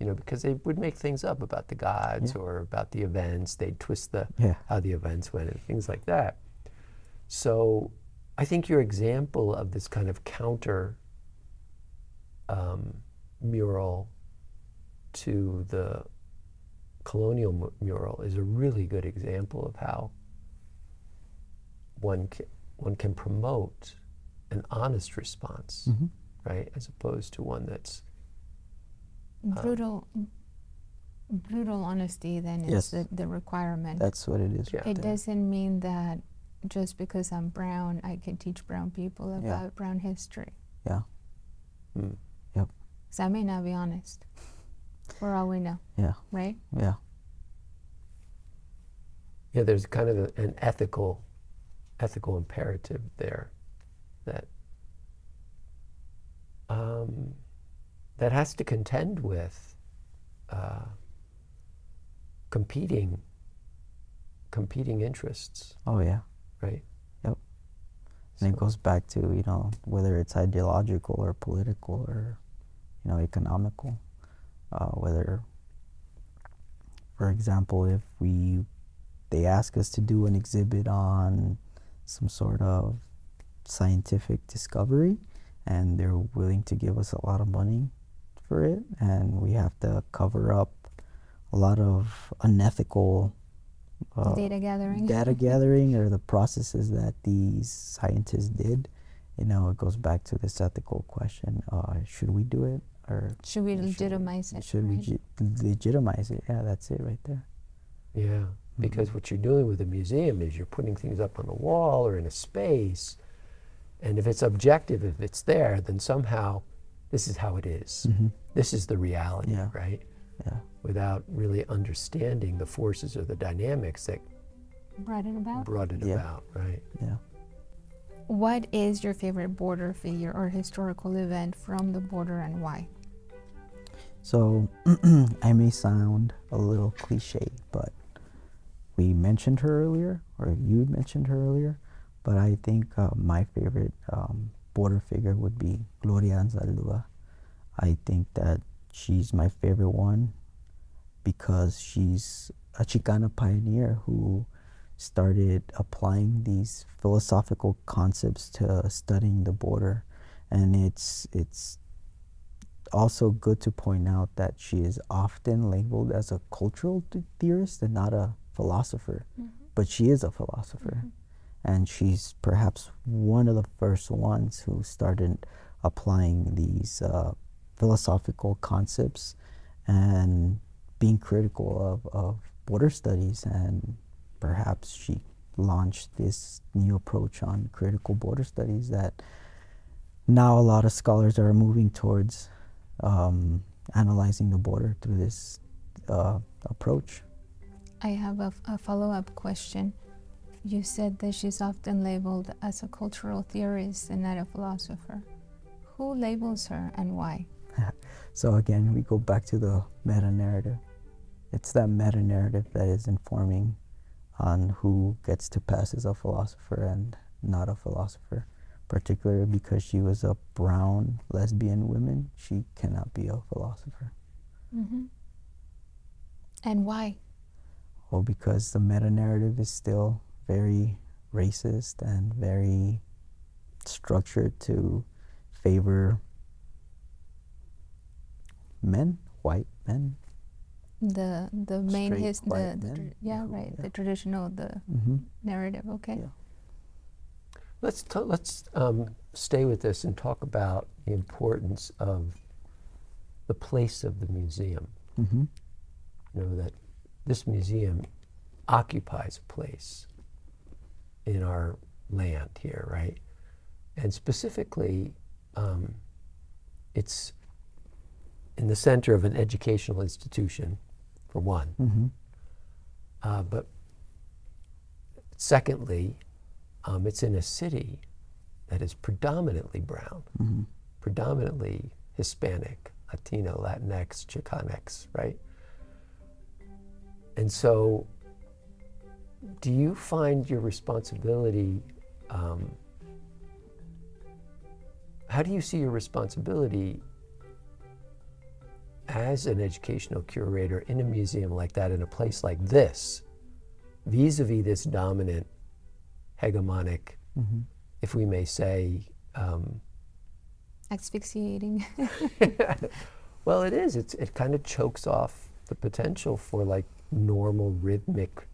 B: You know, because they would make things up about the gods
C: Yeah.
B: or about the events. They'd twist the
C: Yeah.
B: how the events went and things like that. So I think your example of this kind of counter um, mural to the colonial mu- mural is a really good example of how one can, one can promote an honest response,
C: Mm-hmm.
B: right, as opposed to one that's
A: Brutal, brutal honesty then is
C: Yes.
A: the, the requirement.
C: That's what it is.
B: Yeah.
C: right
A: it
C: there.
A: doesn't mean that just because I'm brown, I can teach brown people about
C: Yeah.
A: brown history.
C: Yeah.
B: mm,
A: Because I may not be honest, for all we know,
C: Yeah.
A: right?
C: Yeah.
B: yeah. There's kind of a, an ethical ethical imperative there that um, that has to contend with uh, competing competing interests,
C: Oh yeah.
B: Right? Yep.
C: And it goes back to you know whether it's ideological or political or you know economical. Uh, whether, for example, if we they ask us to do an exhibit on some sort of scientific discovery, and they're willing to give us a lot of money for it, and we have to cover up a lot of unethical uh,
A: Data gathering.
C: data gathering or the processes that these scientists did, you know, it goes back to this ethical question: uh, Should we do it, or
A: Should we
C: should-
A: legitimize it?
C: should we
A: right?
C: ge- legitimize it? Yeah, that's it right there.
B: Yeah, because what you're doing with a museum is you're putting things up on a wall or in a space, and if it's objective, if it's there, then somehow this is how it is.
C: Mm-hmm.
B: This is the reality,
C: Yeah.
B: right?
C: Yeah.
B: Without really understanding the forces or the dynamics that
A: Brought it about.
B: brought it
C: Yeah.
B: about, right?
C: Yeah.
A: What is your favorite border figure or historical event from the border and why?
C: So I may sound a little cliche, but we mentioned her earlier, or you mentioned her earlier, but I think uh, my favorite um, border figure would be Gloria Anzaldúa. I think that she's my favorite one because she's a Chicana pioneer who started applying these philosophical concepts to studying the border, and it's it's also good to point out that she is often labeled as a cultural th- theorist and not a philosopher, but she is a philosopher. And she's perhaps one of the first ones who started applying these uh, philosophical concepts and being critical of, of border studies. And perhaps she launched this new approach on critical border studies that now a lot of scholars are moving towards um, analyzing the border through this uh, approach.
A: I have a, a follow up question. You said that she's often labeled as a cultural theorist and not a philosopher. Who labels her and why?
C: So again, we go back to the meta narrative. It's that meta narrative that is informing on who gets to pass as a philosopher and not a philosopher. Particularly because she was a brown lesbian woman, she cannot be a philosopher.
A: hmm And why?
C: Well, because the meta narrative is still very racist and very structured to favor men, white men.
A: The the main his the, the
C: men,
A: yeah
C: who-
A: right
C: yeah.
A: the traditional the
C: Mm-hmm.
A: narrative okay
C: Yeah.
B: Let's t- let's um, stay with this and talk about the importance of the place of the museum.
C: Mm-hmm.
B: You know that this museum occupies a place in our land here, right? And specifically, um, it's in the center of an educational institution, for one.
C: Mm-hmm.
B: Uh, but secondly, um, it's in a city that is predominantly brown,
C: Mm-hmm.
B: predominantly Hispanic, Latino, Latinx, Chicanx, right? And so, do you find your responsibility? Um, how do you see your responsibility as an educational curator in a museum like that, in a place like this, vis a vis this dominant, hegemonic,
C: Mhm.
B: if we may say, um,
A: Asphyxiating.
B: well, it is. It's, it kind of chokes off the potential for like normal rhythmic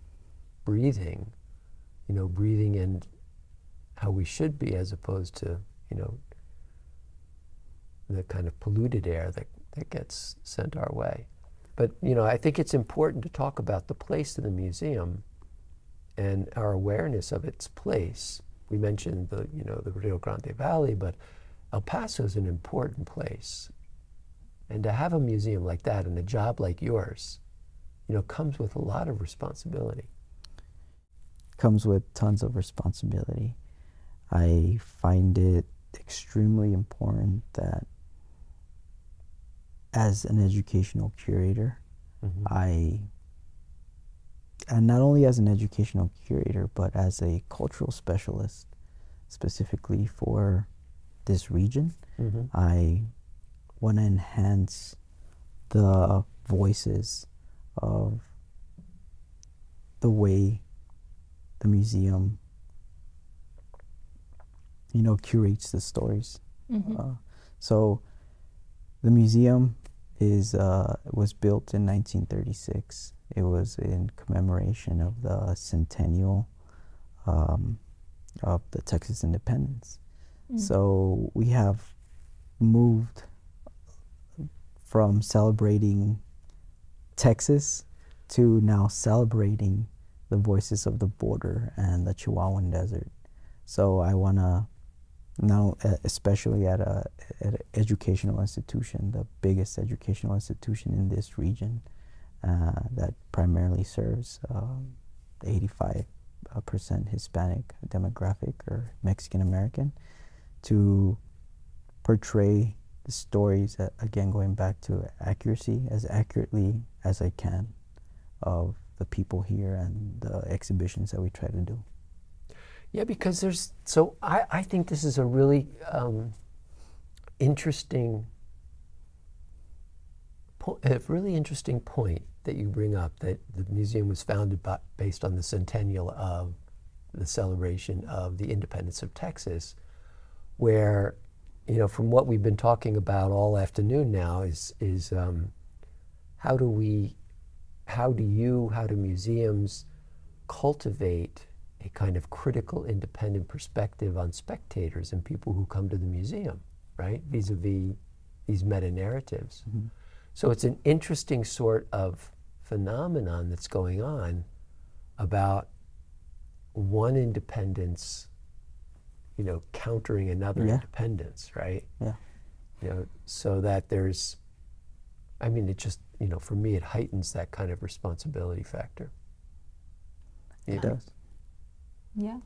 B: breathing, you know, breathing in how we should be as opposed to, you know, the kind of polluted air that, that gets sent our way. But, you know, I think it's important to talk about the place of the museum and our awareness of its place. We mentioned the, you know, the Rio Grande Valley, but El Paso is an important place. And to have a museum like that and a job like yours, you know, comes with a lot of responsibility.
C: comes with tons of responsibility. I find it extremely important that as an educational curator,
B: Mhm.
C: I, and not only as an educational curator, but as a cultural specialist, specifically for this region,
B: Mhm.
C: I want to enhance the voices of the way the museum, you know, curates the stories.
A: Mhm.
C: Uh, so the museum is uh, was built in 1936. It was in commemoration of the centennial um, of the Texas independence.
A: Mm.
C: So we have moved from celebrating Texas to now celebrating the voices of the border and the Chihuahuan Desert. So I want to now, especially at a at an educational institution, the biggest educational institution in this region, uh, that primarily serves um, 85 uh, percent Hispanic demographic or Mexican American, to portray the stories uh, again going back to accuracy as accurately as I can of the people here and the exhibitions that we try to do.
B: Yeah, because there's so I, I think this is a really um, interesting, a really interesting point that you bring up that the museum was founded by, based on the centennial of the celebration of the independence of Texas, where you know from what we've been talking about all afternoon now is is um, how do we, how do you, how do museums cultivate a kind of critical, independent perspective on spectators and people who come to the museum, right? Vis a vis these meta narratives. Mm-hmm. So it's an interesting sort of phenomenon that's going on about one independence, you know, countering another
C: Yeah.
B: independence, right?
C: Yeah.
B: You know, so that there's, I mean, it just, you know, for me, it heightens that kind of responsibility factor.
C: It does.
A: Yeah.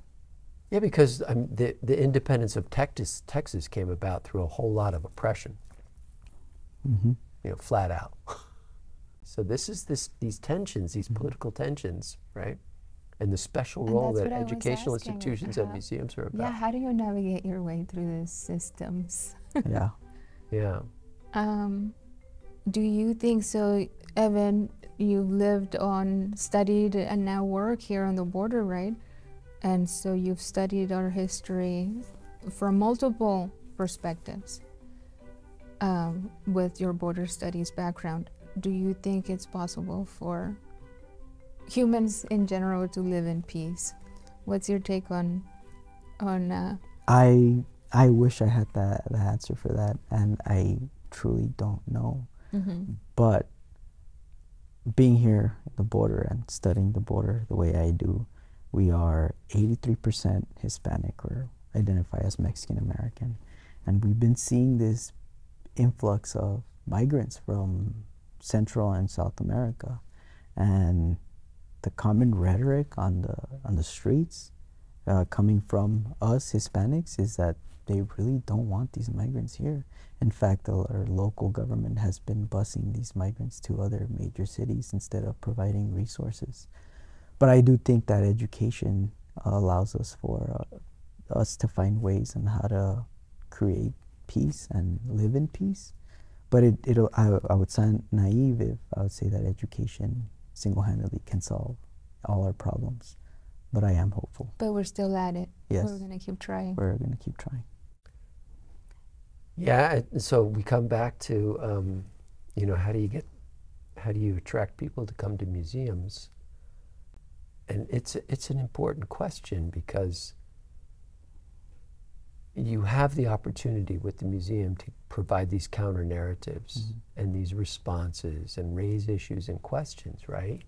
B: Yeah, because um, the the independence of Texas Texas came about through a whole lot of oppression.
C: hmm
B: You know, flat out. so this is this these tensions, these political tensions, right? And the special
A: And
B: role that
A: what I was
B: educational institutions
A: how-
B: and museums are about. Yeah.
A: How do you navigate your way through these systems?
C: yeah.
B: Yeah.
A: Um, do you think so, Evan? You've lived on, studied, and now work here on the border, right? And so you've studied our history from multiple perspectives um, with your border studies background. Do you think it's possible for humans in general to live in peace? What's your take on on uh,
C: I I wish I had that the answer for that, and I truly don't know.
A: mhm,
C: But being here at the border and studying the border the way I do, we are 83% Hispanic or identify as Mexican American. And we've been seeing this influx of migrants from Central and South America. And the common rhetoric on the, on the streets uh, coming from us Hispanics is that they really don't want these migrants here. In fact, our local government has been busing these migrants to other major cities instead of providing resources. But I do think that education allows us for uh, us to find ways on how to create peace and live in peace. But it, it I, I would sound naive if I would say that education single-handedly can solve all our problems. But I am hopeful.
A: But we're still at it.
C: Yes.
A: We're going to keep trying.
C: We're going to keep trying.
B: Yeah, so we come back to, um, you know, how do you get, how do you attract people to come to museums? And it's it's an important question because you have the opportunity with the museum to provide these counter narratives mm-hmm. and these responses and raise issues and questions, right?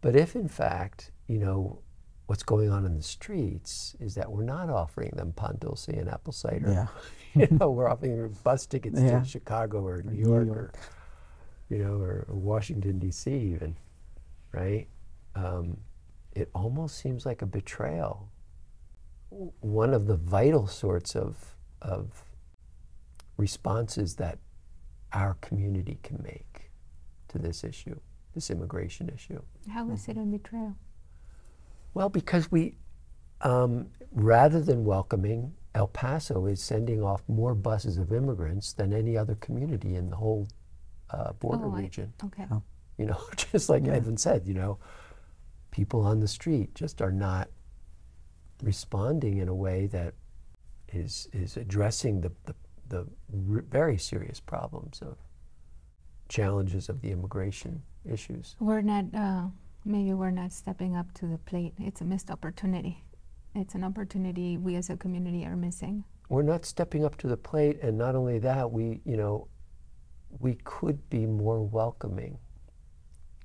B: But if in fact, you know, what's going on in the streets is that we're not offering them pan dulce and apple cider.
C: Yeah.
B: you know, we're offering them bus tickets yeah. to Chicago or New, York, York, or you know, or, or Washington D.C. even, right? Um, it almost seems like a betrayal. One of the vital sorts of of responses that our community can make to this issue, this immigration issue.
A: How is it a betrayal?
B: Well, because we, um, rather than welcoming, El Paso is sending off more buses of immigrants than any other community in the whole uh, border
A: oh,
B: region.
A: I, okay.
C: Oh.
B: You know, just like
C: Yeah.
B: Edwin said, you know, people on the street just are not responding in a way that is is addressing the the, the r- very serious problems of challenges of the immigration issues.
A: We're not, uh, maybe we're not stepping up to the plate. It's a missed opportunity. It's an opportunity we as a community are missing.
B: we're not stepping up to the plate and not only that we you know we could be more welcoming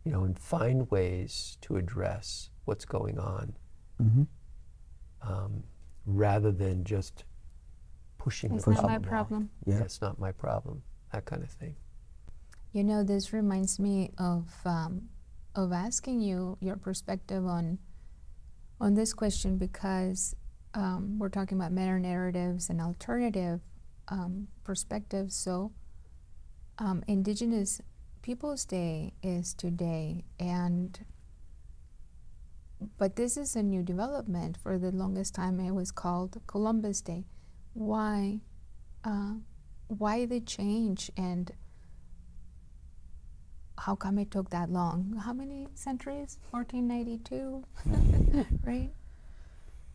B: you know and find ways to address what's going on
C: Mm-hmm.
B: um, rather than just pushing
A: It's
B: the
A: not my
B: problem off.
A: problem.
C: Yeah.
B: that's not my problem that kind of thing
A: You know, this reminds me of um, of asking you your perspective on on this question because um, we're talking about meta narratives and alternative um, perspectives. So, um, Indigenous Peoples Day is today, and but this is a new development. For the longest time, it was called Columbus Day. Why? Uh, why the change and how come it took that long? How many centuries? 1492, right?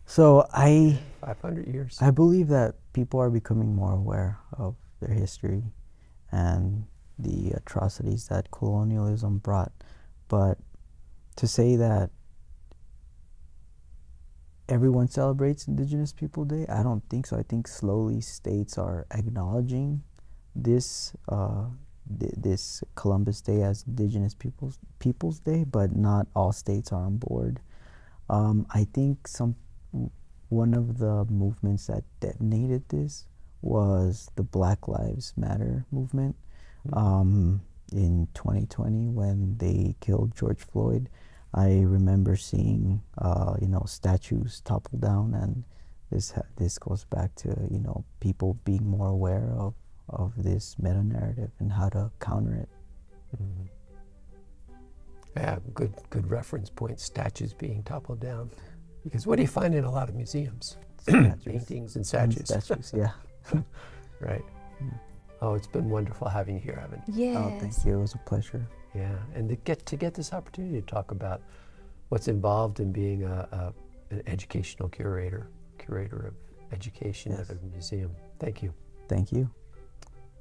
C: So I
B: 500 years
C: I believe that people are becoming more aware of their history and the atrocities that colonialism brought. But to say that everyone celebrates Indigenous People Day, I don't think so. I think slowly states are acknowledging this uh, th- this Columbus Day as Indigenous Peoples Peoples Day, but not all states are on board. Um, I think some one of the movements that detonated this was the Black Lives Matter movement um, in 2020 when they killed George Floyd. I remember seeing, uh, you know, statues topple down, and this ha- this goes back to you know people being more aware of of this meta narrative and how to counter it.
B: Mhm. yeah good good reference point statues being toppled down because what do you find in a lot of museums paintings and
C: And
B: statues
C: statues, yeah.
B: right
C: Yeah.
B: Oh it's been wonderful having you here evan
A: Yes.
C: Oh, thank you. It was a pleasure.
B: Yeah, and to get to get this opportunity to talk about what's involved in being a, a an educational curator, curator of education
C: Yes.
B: at a museum. Thank you.
C: Thank you.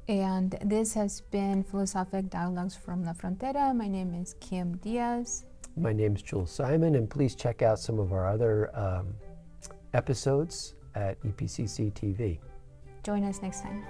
A: And this has been Philosophic Dialogues from La Frontera. My name is Kim Diaz.
B: My name is Jules Simon, and please check out some of our other um, episodes at EPCC TV.
A: Join us next time.